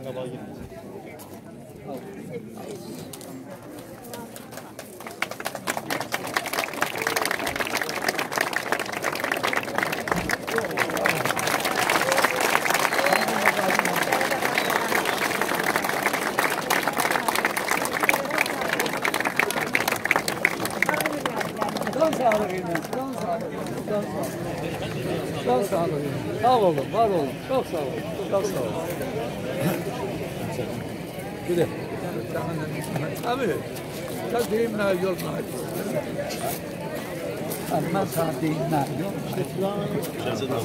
Ondan kabağa girmez. Can sağlığıyla, can sağlığıyla, can sağlığıyla. Can sağlığıyla. Sağ olun, var olun. Çok sağ olun, çok sağ olun. Güle. Abi, sen deyim ne yol ne? Ben sana deyim ne yol? Cezada var.